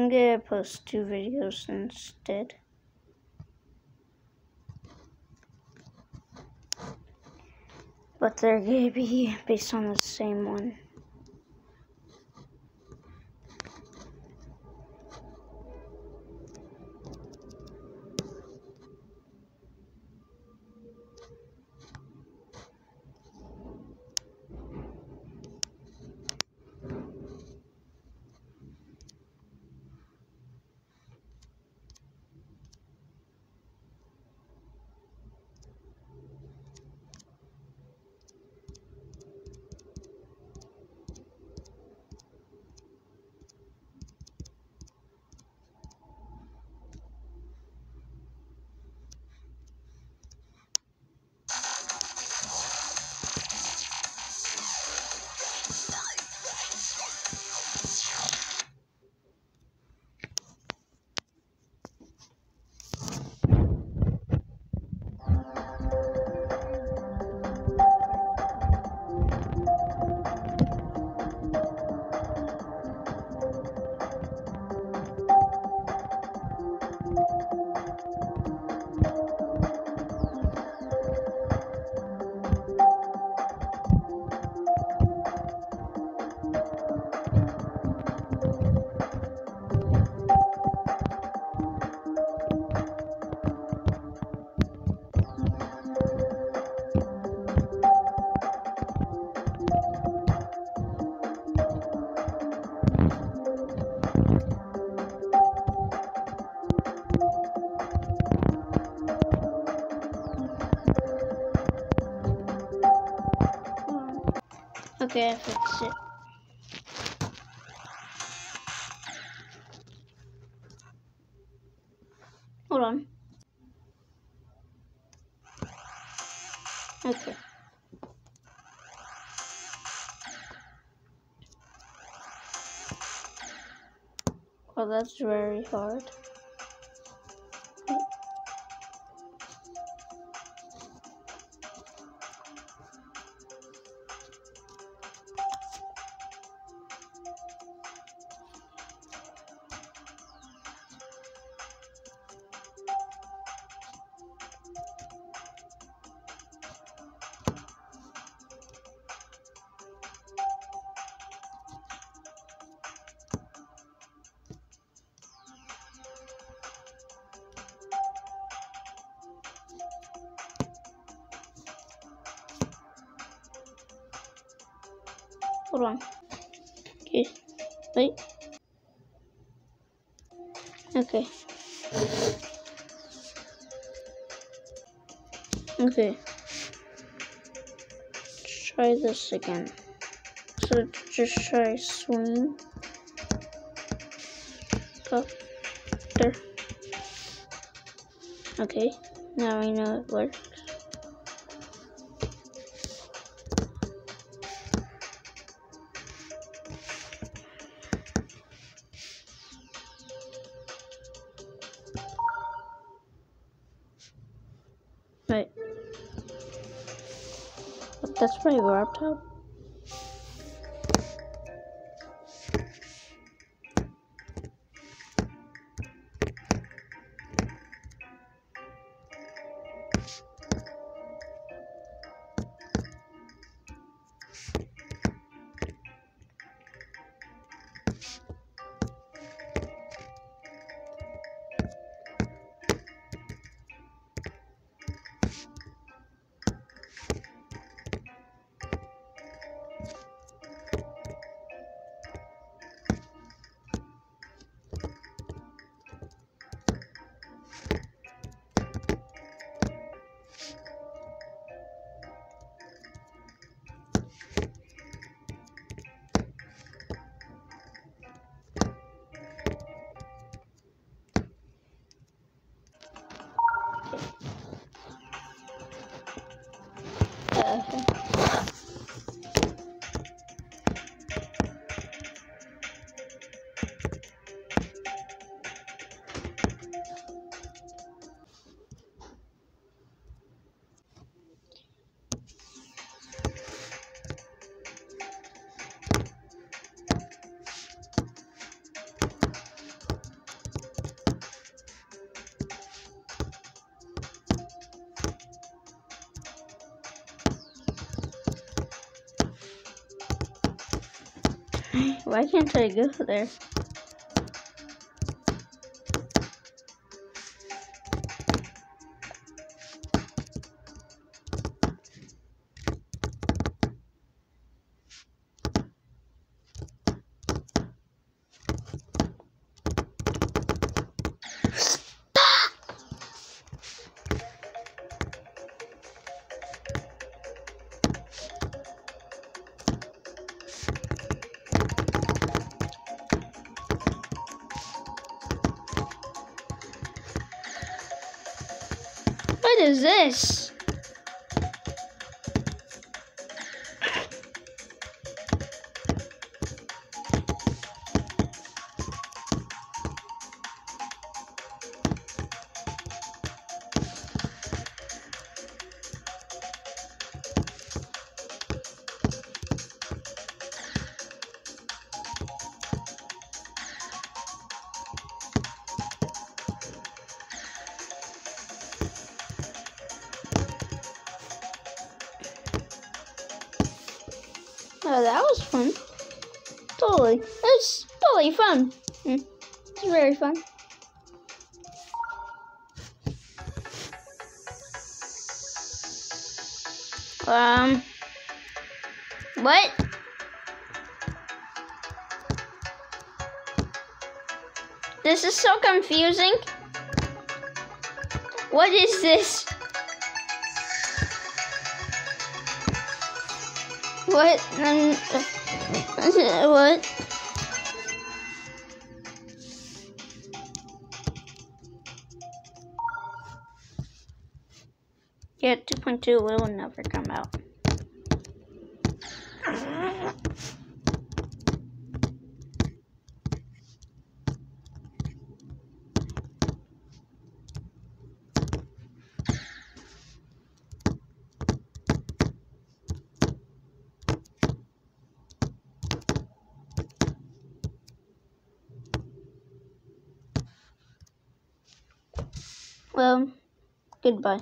I'm gonna post two videos instead. But they're gonna be based on the same one. Okay, I fixed it. Hold on. Okay. Well, that's very hard. Hold on. Okay. Wait. Okay. Okay. Let's try this again. So just try swing. Go. There. Okay. Now I know it works. But that's my laptop. Why can't I go there? Is this? Oh, that was fun. Totally. It's totally fun. Mm. It's very fun. Um. What? This is so confusing. What is this? What? Um, what? Yeah, 2.2 will never come out. Well, goodbye.